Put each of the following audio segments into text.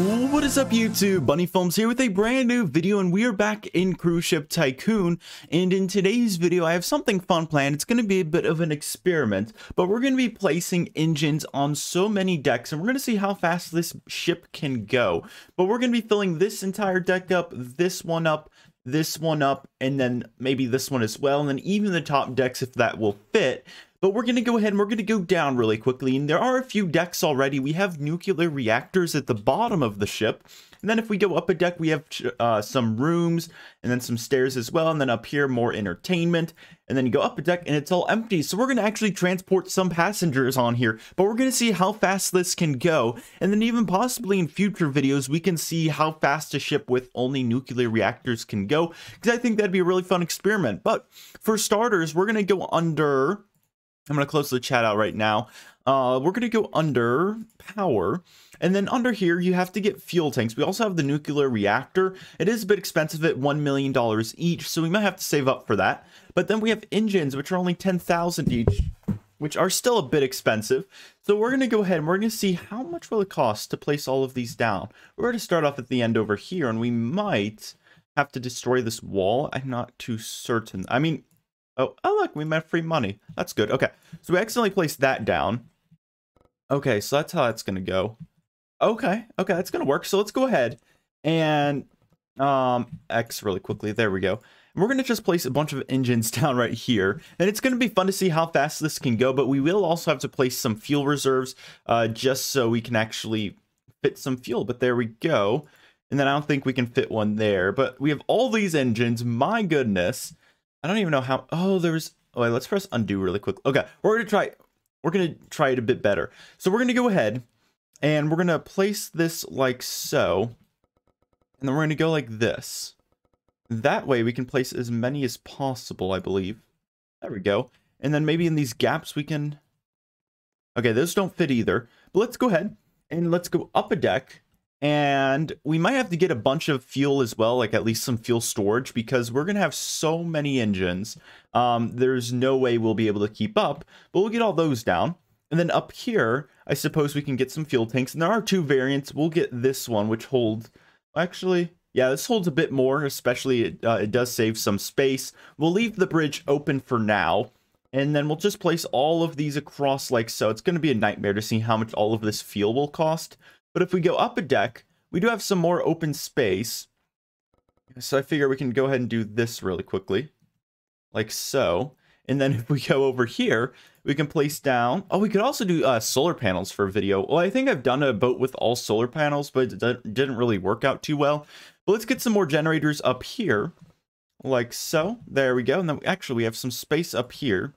What is up YouTube? Bunny Films here with a brand new video and we are back in Cruise Ship Tycoon and in today's video I have something fun planned. It's going to be a bit of an experiment but we're going to be placing engines on so many decks and we're going to see how fast this ship can go. But we're going to be filling this entire deck up, this one up, this one up, and then maybe this one as well and then even the top decks if that will fit. But we're going to go ahead and we're going to go down really quickly. And there are a few decks already. We have nuclear reactors at the bottom of the ship. And then if we go up a deck, we have uh, some rooms and then some stairs as well. And then up here, more entertainment. And then you go up a deck and it's all empty. So we're going to actually transport some passengers on here. But we're going to see how fast this can go. And then even possibly in future videos, we can see how fast a ship with only nuclear reactors can go. Because I think that'd be a really fun experiment. But for starters, we're going to go under I'm going to close the chat out right now. Uh, we're going to go under power. And then under here, you have to get fuel tanks. We also have the nuclear reactor. It is a bit expensive at $1 million each, so we might have to save up for that. But then we have engines, which are only 10,000 each, which are still a bit expensive. So we're going to go ahead and we're going to see how much will it cost to place all of these down. We're going to start off at the end over here, and we might have to destroy this wall. I'm not too certain. I mean, Oh, oh look, we met free money. That's good. Okay, so we accidentally placed that down. Okay, so that's how that's gonna go. Okay, okay, that's gonna work. So let's go ahead and um X really quickly. There we go. And we're gonna just place a bunch of engines down right here, and it's gonna be fun to see how fast this can go. But we will also have to place some fuel reserves, uh, just so we can actually fit some fuel. But there we go. And then I don't think we can fit one there. But we have all these engines. My goodness. I don't even know how. Oh, there's. Oh, wait, let's press undo really quick. Okay, we're gonna try. We're gonna try it a bit better. So we're gonna go ahead and we're gonna place this like so, and then we're gonna go like this. That way we can place as many as possible, I believe. There we go. And then maybe in these gaps we can. Okay, those don't fit either. But let's go ahead and let's go up a deck and we might have to get a bunch of fuel as well, like at least some fuel storage, because we're going to have so many engines. Um, there's no way we'll be able to keep up, but we'll get all those down. And then up here, I suppose we can get some fuel tanks. And there are two variants. We'll get this one, which holds... Actually, yeah, this holds a bit more, especially it, uh, it does save some space. We'll leave the bridge open for now. And then we'll just place all of these across like so. It's going to be a nightmare to see how much all of this fuel will cost. But if we go up a deck, we do have some more open space. So I figure we can go ahead and do this really quickly. Like so. And then if we go over here, we can place down... Oh, we could also do uh, solar panels for video. Well, I think I've done a boat with all solar panels, but it didn't really work out too well. But let's get some more generators up here. Like so. There we go. And then actually we have some space up here.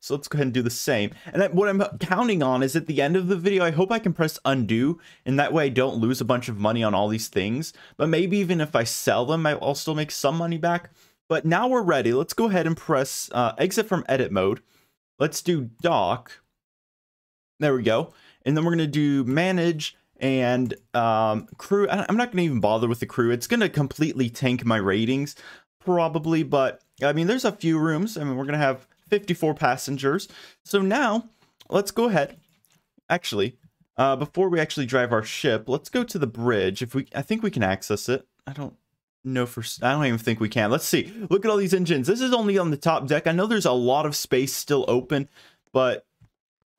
So let's go ahead and do the same. And what I'm counting on is at the end of the video, I hope I can press undo, and that way I don't lose a bunch of money on all these things. But maybe even if I sell them, I'll still make some money back. But now we're ready. Let's go ahead and press uh, exit from edit mode. Let's do dock. There we go. And then we're going to do manage and um, crew. I'm not going to even bother with the crew. It's going to completely tank my ratings probably. But I mean, there's a few rooms. I mean, we're going to have 54 passengers. So now let's go ahead. Actually, uh, before we actually drive our ship, let's go to the bridge. If we, I think we can access it. I don't know for, I don't even think we can. Let's see. Look at all these engines. This is only on the top deck. I know there's a lot of space still open, but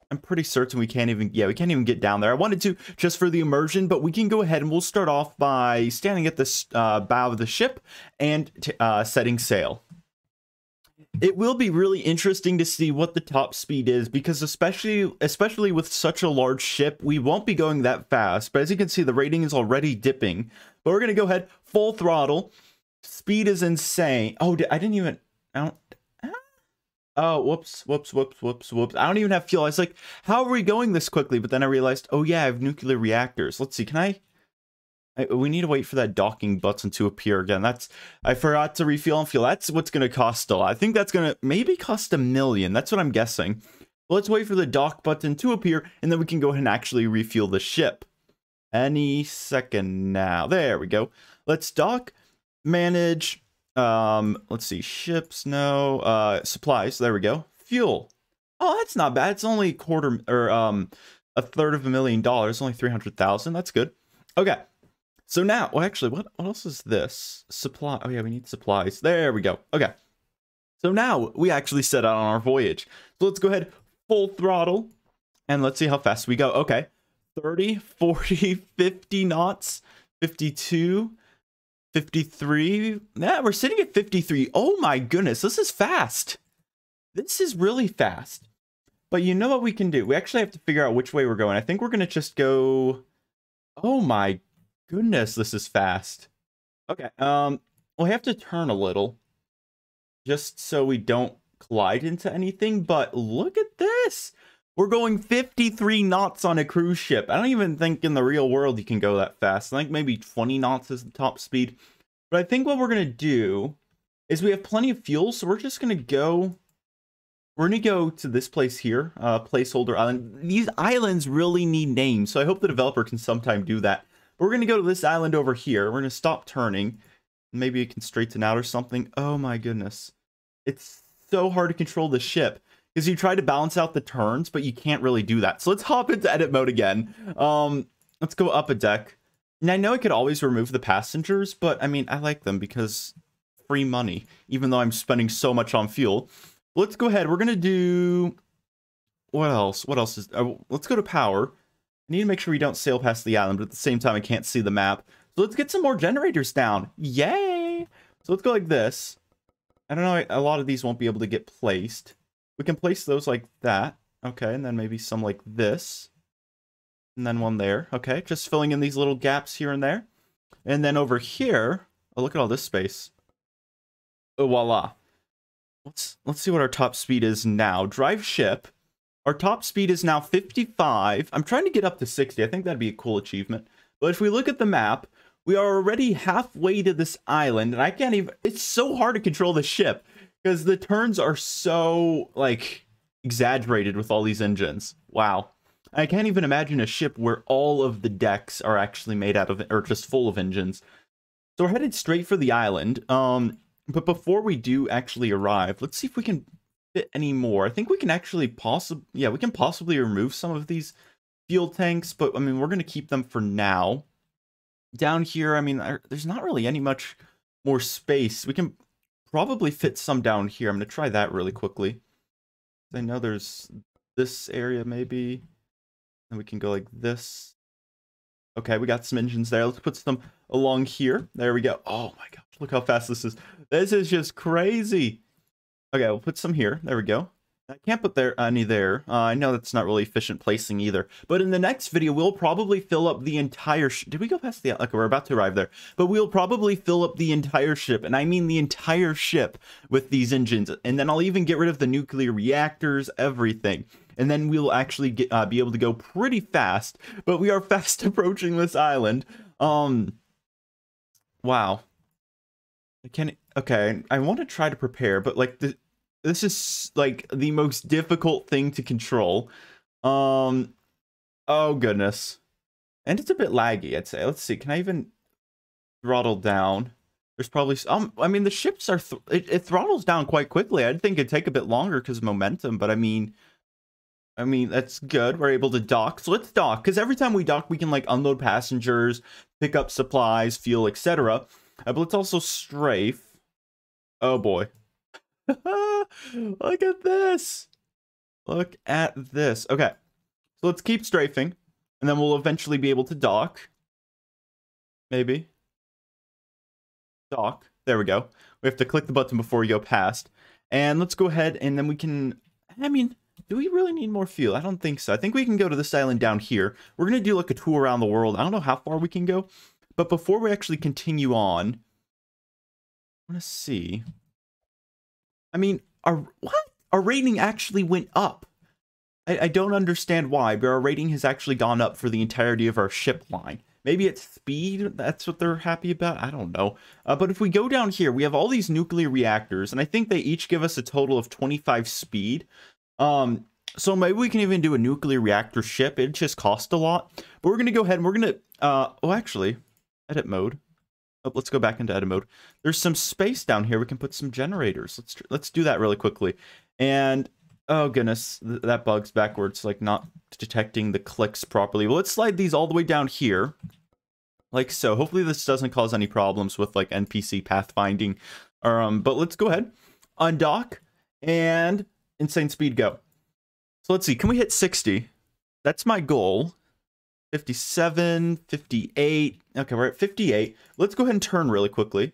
I'm pretty certain we can't even, yeah, we can't even get down there. I wanted to just for the immersion, but we can go ahead and we'll start off by standing at the uh, bow of the ship and uh, setting sail it will be really interesting to see what the top speed is because especially especially with such a large ship we won't be going that fast. But as you can see the rating is already dipping. But we're gonna go ahead full throttle. Speed is insane. Oh i didn't even i don't ah. oh whoops whoops whoops whoops whoops. I don't even have fuel. I was like how are we going this quickly? But then i realized oh yeah i have nuclear reactors. Let's see can i we need to wait for that docking button to appear again. That's I forgot to refuel and fuel. That's what's going to cost a lot. I think that's going to maybe cost a million. That's what I'm guessing. let's wait for the dock button to appear, and then we can go ahead and actually refuel the ship. Any second now. There we go. Let's dock, manage. Um, let's see, ships. No, uh, supplies. There we go. Fuel. Oh, that's not bad. It's only a quarter or um a third of a million dollars. Only three hundred thousand. That's good. Okay. So now, well, actually, what, what else is this? Supply. Oh, yeah, we need supplies. There we go. Okay. So now we actually set out on our voyage. So let's go ahead, full throttle, and let's see how fast we go. Okay. 30, 40, 50 knots, 52, 53. Yeah, we're sitting at 53. Oh my goodness, this is fast. This is really fast. But you know what we can do? We actually have to figure out which way we're going. I think we're going to just go... Oh my goodness, this is fast. Okay, um, we'll have to turn a little. Just so we don't collide into anything. But look at this! We're going 53 knots on a cruise ship. I don't even think in the real world you can go that fast. I think maybe 20 knots is the top speed. But I think what we're going to do is we have plenty of fuel, so we're just going to go we're going to go to this place here, uh, placeholder island. These islands really need names, so I hope the developer can sometime do that. But we're going to go to this island over here. We're going to stop turning. Maybe it can straighten out or something. Oh my goodness. It's so hard to control the ship. Because you try to balance out the turns, but you can't really do that. So let's hop into edit mode again. Um, let's go up a deck. And I know I could always remove the passengers, but I mean, I like them because free money, even though I'm spending so much on fuel let's go ahead. We're going to do... What else? What else is... Uh, let's go to power. I need to make sure we don't sail past the island, but at the same time, I can't see the map. So let's get some more generators down. Yay! So let's go like this. I don't know, a lot of these won't be able to get placed. We can place those like that. Okay, and then maybe some like this. And then one there. Okay, just filling in these little gaps here and there. And then over here, oh, look at all this space. Oh, voila. Let's let's see what our top speed is now. Drive ship. Our top speed is now 55. I'm trying to get up to 60. I think that'd be a cool achievement. But if we look at the map, we are already halfway to this island, and I can't even. It's so hard to control the ship because the turns are so like exaggerated with all these engines. Wow. I can't even imagine a ship where all of the decks are actually made out of or just full of engines. So we're headed straight for the island. Um, but before we do actually arrive, let's see if we can fit any more. I think we can actually possibly, yeah, we can possibly remove some of these fuel tanks, but I mean, we're going to keep them for now. Down here, I mean, there's not really any much more space. We can probably fit some down here. I'm going to try that really quickly. I know there's this area maybe. And we can go like this. Okay, we got some engines there. Let's put some along here. There we go. Oh my gosh, look how fast this is. This is just crazy. Okay, we'll put some here. There we go. I can't put there any there. Uh, I know that's not really efficient placing either. But in the next video, we'll probably fill up the entire... Did we go past the... Okay, we're about to arrive there. But we'll probably fill up the entire ship, and I mean the entire ship with these engines. And then I'll even get rid of the nuclear reactors, everything. And then we'll actually get, uh, be able to go pretty fast. But we are fast approaching this island. Um, Wow. I can't... Okay, I want to try to prepare, but like the this is like the most difficult thing to control. Um, oh goodness. And it's a bit laggy, I'd say. Let's see, can I even throttle down? There's probably, um, I mean, the ships are, th it, it throttles down quite quickly. I'd think it'd take a bit longer because of momentum, but I mean, I mean, that's good. We're able to dock. So let's dock, because every time we dock, we can like unload passengers, pick up supplies, fuel, etc. Uh, but let's also strafe. Oh boy. Look at this. Look at this. Okay. So let's keep strafing. And then we'll eventually be able to dock. Maybe. Dock. There we go. We have to click the button before we go past. And let's go ahead and then we can... I mean, do we really need more fuel? I don't think so. I think we can go to this island down here. We're going to do like a tour around the world. I don't know how far we can go. But before we actually continue on, want to see. I mean, our what? Our rating actually went up. I, I don't understand why, but our rating has actually gone up for the entirety of our ship line. Maybe it's speed, that's what they're happy about, I don't know. Uh, but if we go down here, we have all these nuclear reactors, and I think they each give us a total of 25 speed. Um, so maybe we can even do a nuclear reactor ship. It just costs a lot. But we're going to go ahead and we're going to, uh, oh, actually, edit mode. Oh, let's go back into edit mode. There's some space down here. We can put some generators. Let's let's do that really quickly. And oh goodness, th that bug's backwards, like not detecting the clicks properly. Well, let's slide these all the way down here. like so. Hopefully this doesn't cause any problems with like NPC pathfinding. Um, but let's go ahead, undock, and insane speed go. So let's see, can we hit 60? That's my goal. 57, 58. Okay, we're at 58. Let's go ahead and turn really quickly.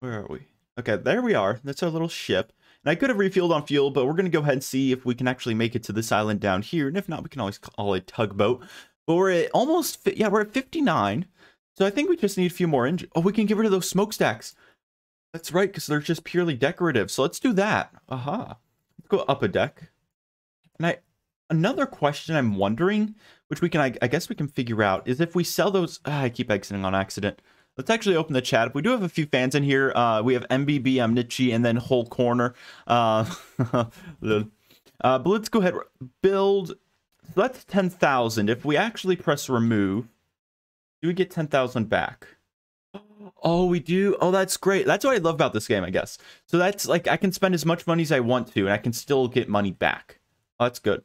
Where are we? Okay, there we are. That's our little ship. And I could have refueled on fuel, but we're going to go ahead and see if we can actually make it to this island down here. And if not, we can always call it tugboat. But we're at almost, yeah, we're at 59. So I think we just need a few more engines. Oh, we can get rid of those smokestacks. That's right, because they're just purely decorative. So let's do that. Aha. Let's go up a deck. And I, another question I'm wondering, which we can, I, I guess we can figure out, is if we sell those, ah, I keep exiting on accident. Let's actually open the chat. We do have a few fans in here. Uh, we have MBB, Amnichi, and then Whole Corner. Uh, uh, but let's go ahead. Build. So that's 10,000. If we actually press remove, do we get 10,000 back? Oh, we do. Oh, that's great. That's what I love about this game, I guess. So that's like I can spend as much money as I want to, and I can still get money back. Oh, that's good.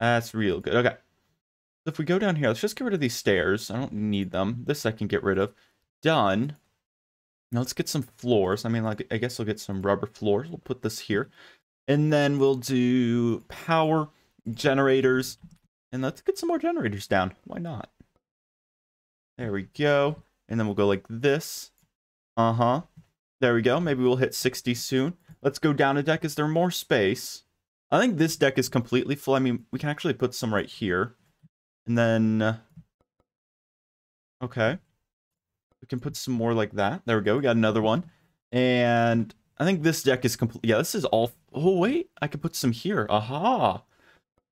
That's real good. Okay. If we go down here, let's just get rid of these stairs. I don't need them. This I can get rid of done. Now let's get some floors. I mean, like, I guess we'll get some rubber floors. We'll put this here. And then we'll do power generators. And let's get some more generators down. Why not? There we go. And then we'll go like this. Uh-huh. There we go. Maybe we'll hit 60 soon. Let's go down a deck. Is there more space? I think this deck is completely full. I mean, we can actually put some right here. And then... Uh, okay. We can put some more like that. There we go. We got another one. And I think this deck is complete. Yeah, this is all... Oh, wait. I can put some here. Aha.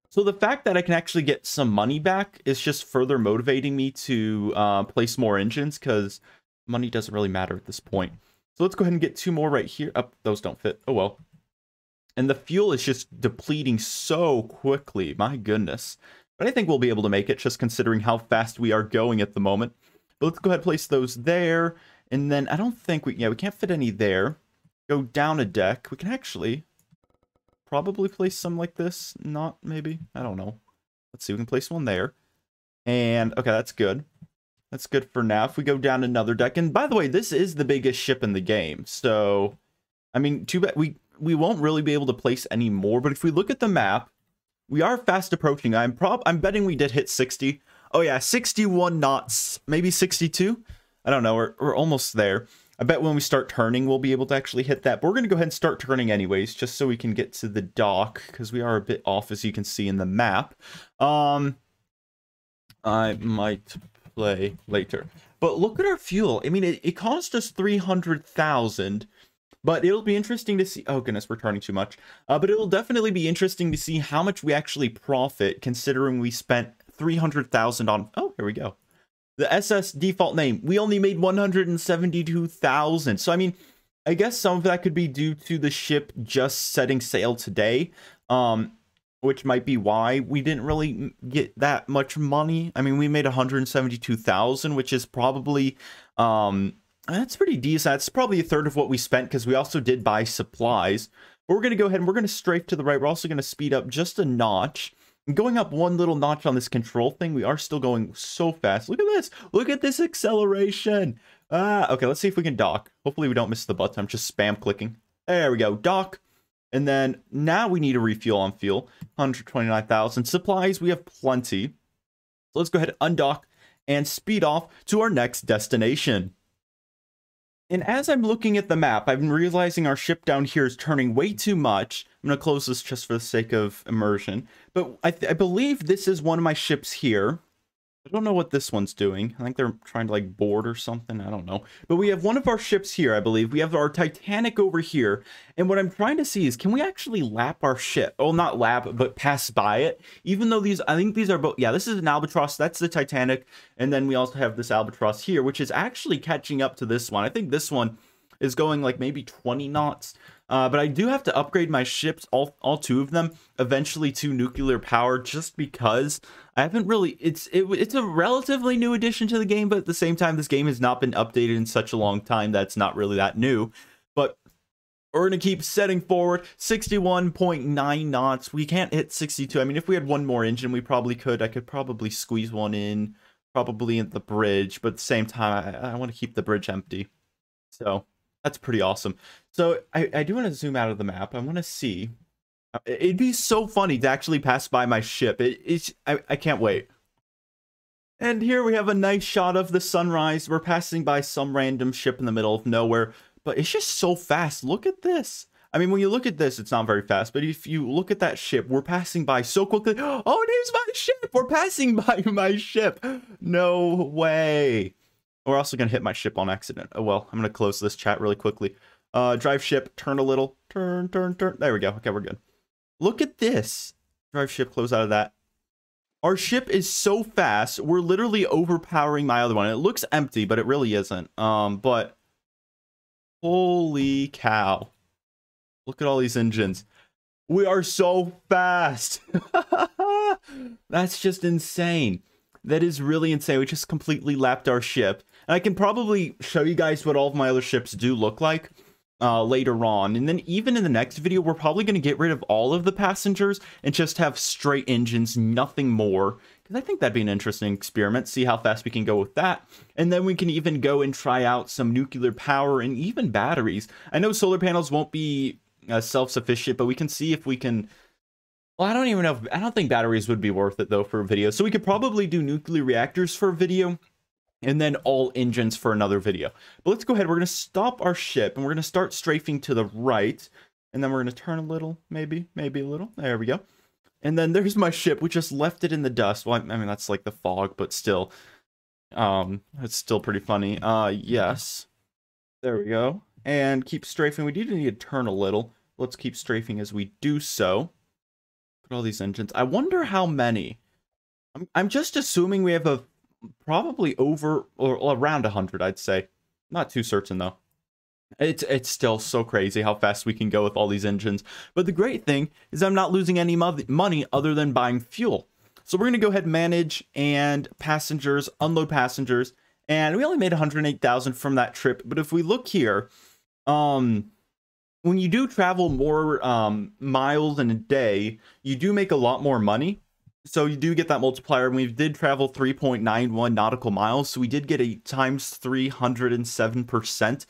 So the fact that I can actually get some money back is just further motivating me to uh, place more engines because money doesn't really matter at this point. So let's go ahead and get two more right here. Up, oh, those don't fit. Oh, well. And the fuel is just depleting so quickly. My goodness. But I think we'll be able to make it just considering how fast we are going at the moment. But let's go ahead and place those there. And then I don't think we, yeah, we can't fit any there. Go down a deck. We can actually probably place some like this. Not maybe. I don't know. Let's see. We can place one there. And okay, that's good. That's good for now. If we go down another deck, and by the way, this is the biggest ship in the game. So, I mean, too bad we we won't really be able to place any more. But if we look at the map, we are fast approaching. I'm prob I'm betting we did hit 60. Oh yeah, 61 knots, maybe 62. I don't know. We're we're almost there. I bet when we start turning, we'll be able to actually hit that. But we're going to go ahead and start turning anyways, just so we can get to the dock, because we are a bit off, as you can see in the map. Um, I might play later. But look at our fuel. I mean, it, it cost us 300,000, but it'll be interesting to see. Oh, goodness, we're turning too much. Uh, but it'll definitely be interesting to see how much we actually profit, considering we spent 300,000 on... Oh, here we go the SS default name, we only made 172,000. So, I mean, I guess some of that could be due to the ship just setting sail today, um, which might be why we didn't really get that much money. I mean, we made 172,000, which is probably, um, that's pretty decent. That's probably a third of what we spent because we also did buy supplies. But we're going to go ahead and we're going to strafe to the right. We're also going to speed up just a notch going up one little notch on this control thing, we are still going so fast. Look at this. Look at this acceleration. Ah, okay, let's see if we can dock. Hopefully we don't miss the button. I'm just spam clicking. There we go. Dock. And then now we need a refuel on fuel. 129,000. Supplies, we have plenty. So let's go ahead and undock and speed off to our next destination. And as I'm looking at the map, I'm realizing our ship down here is turning way too much. I'm going to close this just for the sake of immersion. But I, I believe this is one of my ships here. I don't know what this one's doing. I think they're trying to like board or something. I don't know. But we have one of our ships here, I believe. We have our Titanic over here. And what I'm trying to see is, can we actually lap our ship? Oh, not lap, but pass by it. Even though these, I think these are both, yeah, this is an Albatross. That's the Titanic. And then we also have this Albatross here, which is actually catching up to this one. I think this one is going like maybe 20 knots. Uh, but I do have to upgrade my ships, all all two of them, eventually to nuclear power, just because I haven't really. It's it, it's a relatively new addition to the game, but at the same time, this game has not been updated in such a long time that's not really that new. But we're gonna keep setting forward 61.9 knots. We can't hit 62. I mean, if we had one more engine, we probably could. I could probably squeeze one in probably in the bridge, but at the same time, I, I want to keep the bridge empty. So that's pretty awesome. So I, I do want to zoom out of the map. I want to see. Uh, it'd be so funny to actually pass by my ship. It, it's I, I can't wait. And here we have a nice shot of the sunrise. We're passing by some random ship in the middle of nowhere, but it's just so fast. Look at this. I mean, when you look at this, it's not very fast, but if you look at that ship, we're passing by so quickly. Oh, there's my ship. We're passing by my ship. No way. We're also going to hit my ship on accident. Oh, well, I'm going to close this chat really quickly. Uh, drive ship, turn a little. Turn, turn, turn. There we go. Okay, we're good. Look at this. Drive ship, close out of that. Our ship is so fast, we're literally overpowering my other one. It looks empty, but it really isn't. Um, but holy cow. Look at all these engines. We are so fast. That's just insane. That is really insane. We just completely lapped our ship. I can probably show you guys what all of my other ships do look like uh, later on. And then even in the next video, we're probably going to get rid of all of the passengers and just have straight engines, nothing more. Because I think that'd be an interesting experiment, see how fast we can go with that. And then we can even go and try out some nuclear power and even batteries. I know solar panels won't be uh, self-sufficient, but we can see if we can... Well, I don't even know if... I don't think batteries would be worth it, though, for a video. So we could probably do nuclear reactors for a video and then all engines for another video. But let's go ahead. We're going to stop our ship, and we're going to start strafing to the right. And then we're going to turn a little, maybe, maybe a little. There we go. And then there's my ship. We just left it in the dust. Well, I mean, that's like the fog, but still. Um, it's still pretty funny. Uh, yes. There we go. And keep strafing. We do need to turn a little. Let's keep strafing as we do so. At all these engines. I wonder how many. I'm, I'm just assuming we have a probably over or around 100 i'd say. Not too certain though. It's it's still so crazy how fast we can go with all these engines. But the great thing is i'm not losing any money other than buying fuel. So we're going to go ahead and manage and passengers unload passengers and we only made 108000 from that trip. But if we look here um when you do travel more um, miles in a day you do make a lot more money so you do get that multiplier. And we did travel 3.91 nautical miles, so we did get a times 307%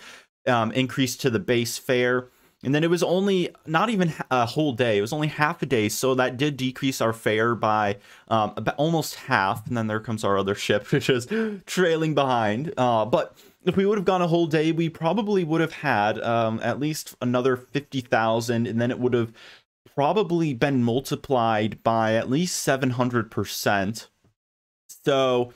um, increase to the base fare. And then it was only not even a whole day; it was only half a day, so that did decrease our fare by um, about almost half. And then there comes our other ship, which is trailing behind. Uh, but if we would have gone a whole day, we probably would have had um, at least another 50,000, and then it would have probably been multiplied by at least 700%. So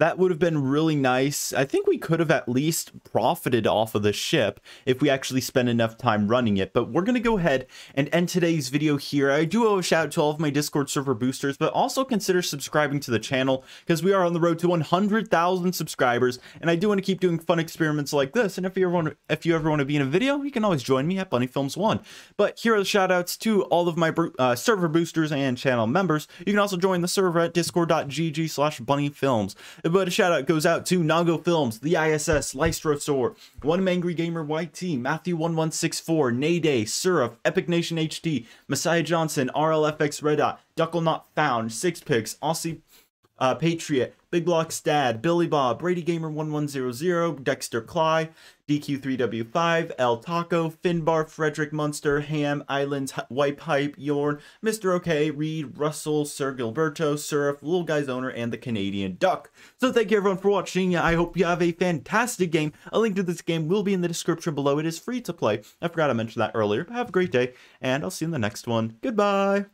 that would have been really nice. I think we could have at least profited off of the ship if we actually spent enough time running it. But we're going to go ahead and end today's video here. I do owe a shout out to all of my Discord server boosters, but also consider subscribing to the channel because we are on the road to 100,000 subscribers. And I do want to keep doing fun experiments like this. And if you ever want to, if you ever want to be in a video, you can always join me at Bunny Films 1. But here are the shout outs to all of my uh, server boosters and channel members. You can also join the server at discord.gg slash bunnyfilms. But a shout out goes out to Nago Films, the ISS, Lystro Store, One Angry Gamer YT, Matthew1164, Nayday, Surf, Epic Nation HD, Messiah Johnson, RLFX Red Dot, Duckle Not Found, Six Picks, Aussie uh, Patriot, Big Block Dad, Billy Bob, Brady Gamer 1100, Dexter Cly, DQ3W5, El Taco, Finbar, Frederick Munster, Ham, Islands, White Pipe, Yorn, Mr. OK, Reed, Russell, Sir Gilberto, Surf, Little Guy's Owner, and the Canadian Duck. So thank you everyone for watching. I hope you have a fantastic game. A link to this game will be in the description below. It is free to play. I forgot to mention that earlier. Have a great day, and I'll see you in the next one. Goodbye!